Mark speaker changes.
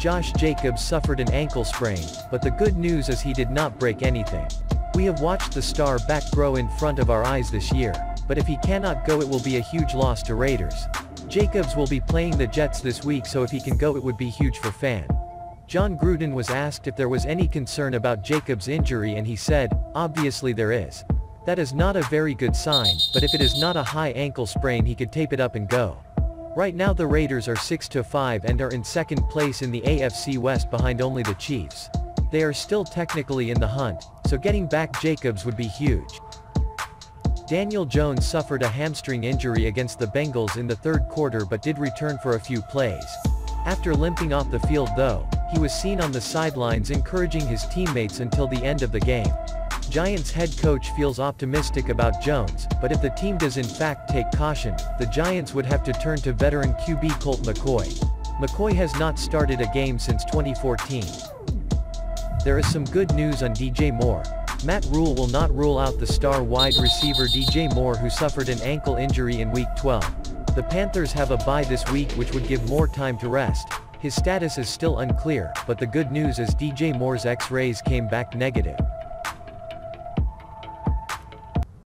Speaker 1: Josh Jacobs suffered an ankle sprain, but the good news is he did not break anything. We have watched the star back grow in front of our eyes this year, but if he cannot go it will be a huge loss to Raiders. Jacobs will be playing the Jets this week so if he can go it would be huge for fan. Jon Gruden was asked if there was any concern about Jacobs' injury and he said, obviously there is. That is not a very good sign, but if it is not a high ankle sprain he could tape it up and go. Right now the Raiders are 6-5 and are in second place in the AFC West behind only the Chiefs. They are still technically in the hunt, so getting back Jacobs would be huge. Daniel Jones suffered a hamstring injury against the Bengals in the third quarter but did return for a few plays. After limping off the field though, he was seen on the sidelines encouraging his teammates until the end of the game. Giants head coach feels optimistic about Jones, but if the team does in fact take caution, the Giants would have to turn to veteran QB Colt McCoy. McCoy has not started a game since 2014. There is some good news on DJ Moore. Matt Rhule will not rule out the star wide receiver DJ Moore who suffered an ankle injury in Week 12. The Panthers have a bye this week which would give more time to rest. His status is still unclear, but the good news is DJ Moore's x-rays came back negative.